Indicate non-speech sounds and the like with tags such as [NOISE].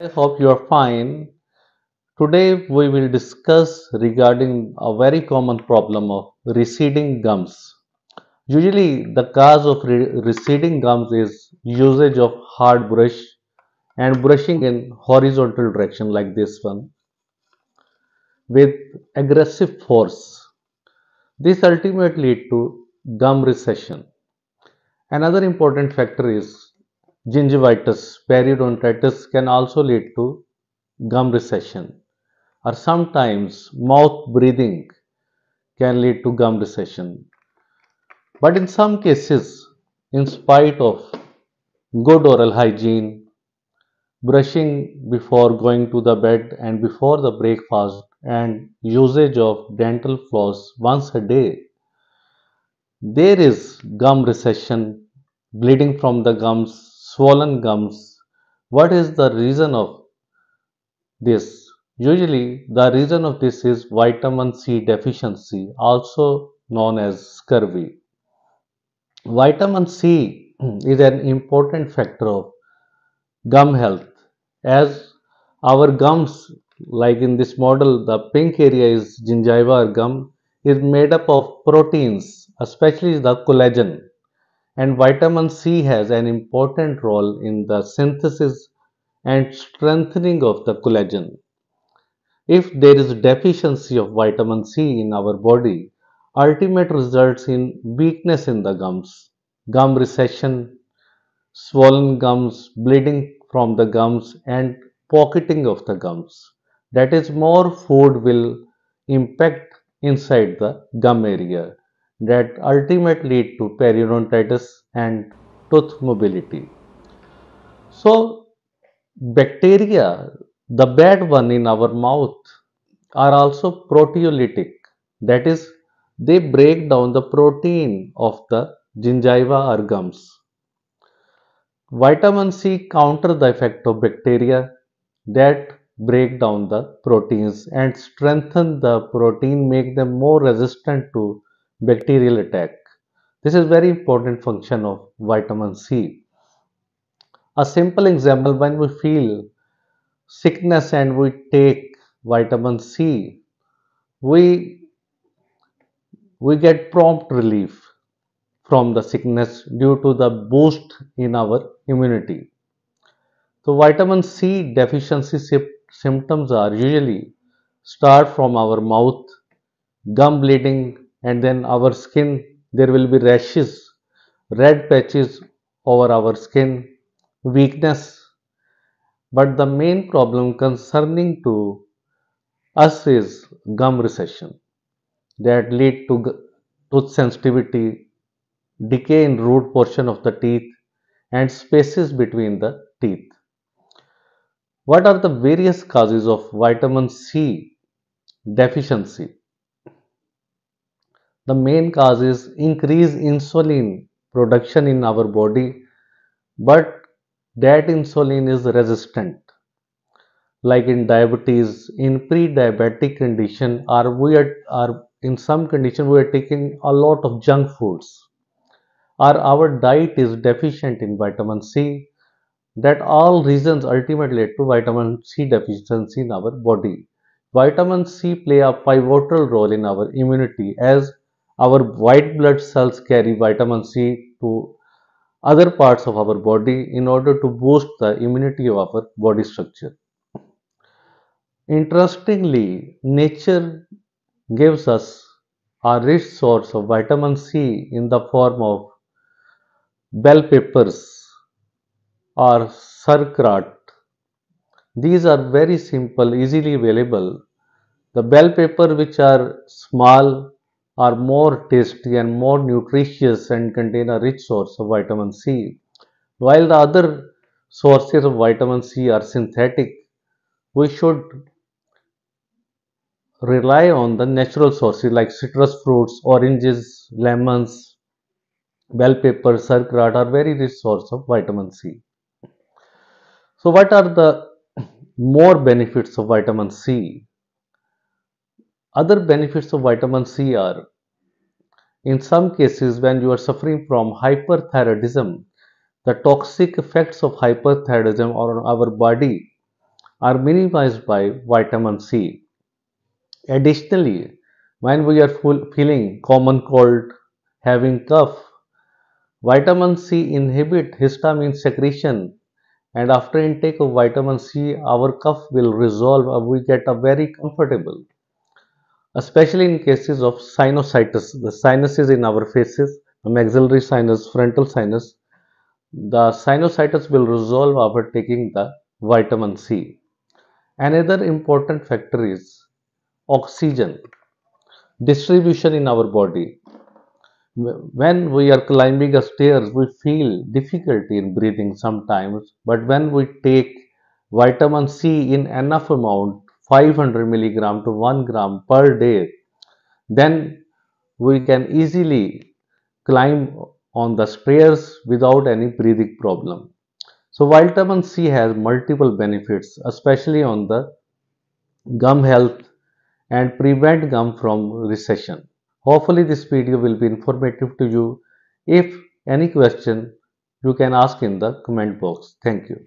I hope you are fine. Today we will discuss regarding a very common problem of receding gums. Usually the cause of re- receding gums is usage of hard brush and brushing in horizontal direction like this one with aggressive force. This ultimately lead to gum recession. Another important factor is gingivitis, periodontitis can also lead to gum recession or sometimes mouth breathing can lead to gum recession. But in some cases, in spite of good oral hygiene, brushing before going to the bed and before the breakfast, and usage of dental floss once a day, there is gum recession, bleeding from the gums, swollen gums. What is the reason of this? Usually, the reason of this is vitamin C deficiency, also known as scurvy. Vitamin C [CLEARS THROAT] is an important factor of gum health as our gums, like in this model, the pink area is gingiva or gum, is made up of proteins, especially the collagen. And vitamin C has an important role in the synthesis and strengthening of the collagen. If there is deficiency of vitamin C in our body, ultimate results in weakness in the gums, gum recession, swollen gums, bleeding from the gums, and pocketing of the gums. That is, more food will impact inside the gum area that ultimately lead to periodontitis and tooth mobility. So, bacteria, the bad one in our mouth, are also proteolytic. That is, they break down the protein of the gingiva or gums. Vitamin C counter the effect of bacteria that break down the proteins and strengthen the protein, make them more resistant to bacterial attack. This is very important function of vitamin C. A simple example when we feel sickness and we take vitamin C, we we get prompt relief from the sickness due to the boost in our immunity. So vitamin C deficiency symptoms are usually start from our mouth, gum bleeding, and then our skin. There will be rashes, red patches over our skin, weakness. But the main problem concerning to us is gum recession that lead to tooth sensitivity, decay in root portion of the teeth, and spaces between the teeth. What are the various causes of vitamin C deficiency? The main cause is increased insulin production in our body, but that insulin is resistant. Like in diabetes, in pre-diabetic condition, or we are, are in some condition we are taking a lot of junk foods, or our diet is deficient in vitamin C, that all reasons ultimately lead to vitamin C deficiency in our body. Vitamin C play a pivotal role in our immunity as our white blood cells carry vitamin C to other parts of our body in order to boost the immunity of our body structure. Interestingly, nature gives us a rich source of vitamin C in the form of bell peppers or sauerkraut. These are very simple, easily available. The bell pepper which are small are more tasty and more nutritious and contain a rich source of vitamin C. While the other sources of vitamin C are synthetic, we should rely on the natural sources like citrus fruits, oranges, lemons, bell pepper, sauerkraut are very rich source of vitamin C. So, what are the more benefits of vitamin C? Other benefits of vitamin C are in some cases when you are suffering from hyperthyroidism, the toxic effects of hyperthyroidism on our body are minimized by vitamin C. Additionally, when we are feeling common cold, having cough, vitamin C inhibit histamine secretion and after intake of vitamin C our cough will resolve and we get a very comfortable especially in cases of sinusitis. The sinuses in our faces maxillary sinus frontal sinus the sinusitis will resolve after taking the vitamin C. Another important factor is oxygen distribution in our body. When we are climbing a stairs we feel difficulty in breathing sometimes but when we take vitamin c in enough amount 500 milligram to 1 gram per day then we can easily climb on the stairs without any breathing problem so vitamin c has multiple benefits especially on the gum health and prevent gum from recession Hopefully this video will be informative to you. If any question, you can ask in the comment box. Thank you.